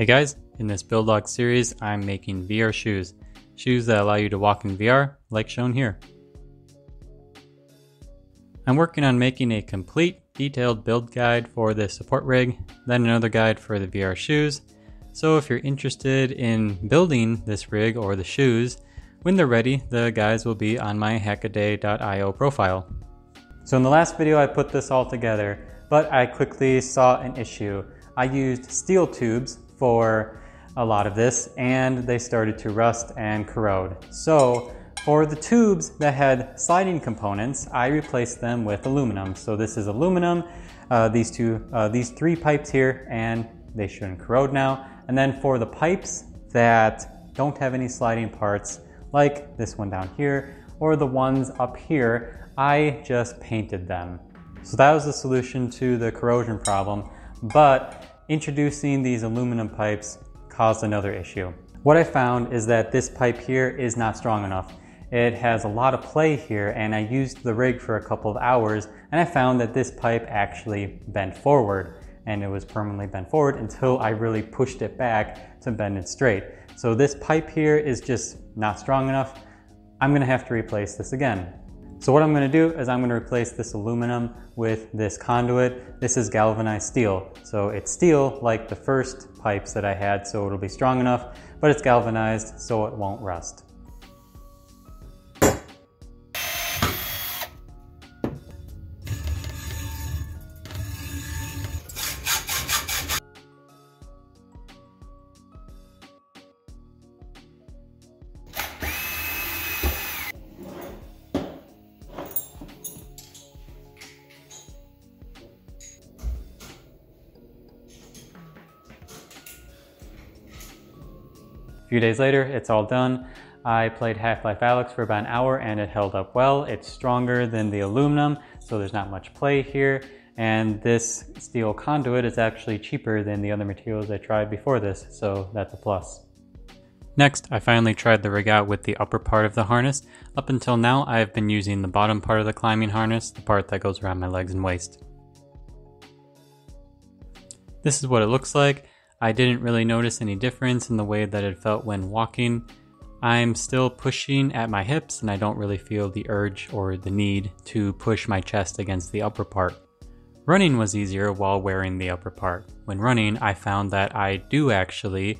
Hey guys, in this build log series, I'm making VR shoes. Shoes that allow you to walk in VR, like shown here. I'm working on making a complete, detailed build guide for the support rig, then another guide for the VR shoes. So if you're interested in building this rig or the shoes, when they're ready, the guides will be on my hackaday.io profile. So in the last video, I put this all together, but I quickly saw an issue. I used steel tubes for a lot of this and they started to rust and corrode. So for the tubes that had sliding components, I replaced them with aluminum. So this is aluminum, uh, these two, uh, these three pipes here, and they shouldn't corrode now. And then for the pipes that don't have any sliding parts, like this one down here, or the ones up here, I just painted them. So that was the solution to the corrosion problem. But introducing these aluminum pipes caused another issue. What I found is that this pipe here is not strong enough. It has a lot of play here and I used the rig for a couple of hours and I found that this pipe actually bent forward and it was permanently bent forward until I really pushed it back to bend it straight. So this pipe here is just not strong enough. I'm gonna have to replace this again. So what I'm gonna do is I'm gonna replace this aluminum with this conduit. This is galvanized steel. So it's steel like the first pipes that I had, so it'll be strong enough, but it's galvanized so it won't rust. Few days later, it's all done. I played Half-Life Alyx for about an hour and it held up well. It's stronger than the aluminum, so there's not much play here. And this steel conduit is actually cheaper than the other materials I tried before this, so that's a plus. Next, I finally tried the rig out with the upper part of the harness. Up until now, I have been using the bottom part of the climbing harness, the part that goes around my legs and waist. This is what it looks like. I didn't really notice any difference in the way that it felt when walking. I'm still pushing at my hips and I don't really feel the urge or the need to push my chest against the upper part. Running was easier while wearing the upper part. When running, I found that I do actually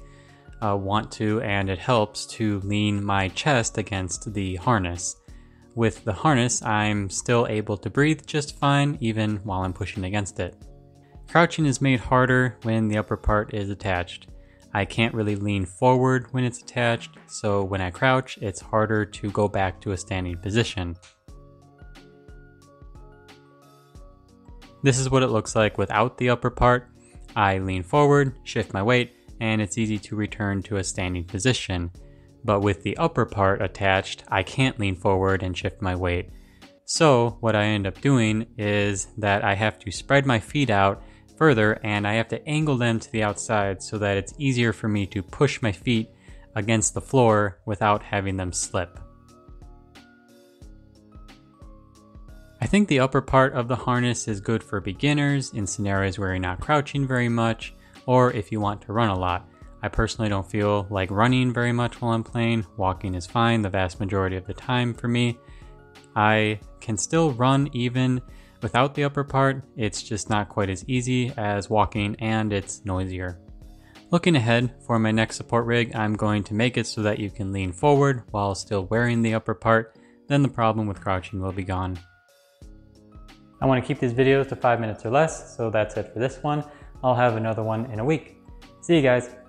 uh, want to and it helps to lean my chest against the harness. With the harness, I'm still able to breathe just fine even while I'm pushing against it. Crouching is made harder when the upper part is attached. I can't really lean forward when it's attached, so when I crouch, it's harder to go back to a standing position. This is what it looks like without the upper part. I lean forward, shift my weight, and it's easy to return to a standing position. But with the upper part attached, I can't lean forward and shift my weight. So what I end up doing is that I have to spread my feet out further and I have to angle them to the outside so that it's easier for me to push my feet against the floor without having them slip. I think the upper part of the harness is good for beginners in scenarios where you're not crouching very much or if you want to run a lot. I personally don't feel like running very much while I'm playing. Walking is fine the vast majority of the time for me. I can still run even Without the upper part, it's just not quite as easy as walking and it's noisier. Looking ahead, for my next support rig, I'm going to make it so that you can lean forward while still wearing the upper part, then the problem with crouching will be gone. I want to keep these videos to 5 minutes or less, so that's it for this one. I'll have another one in a week. See you guys!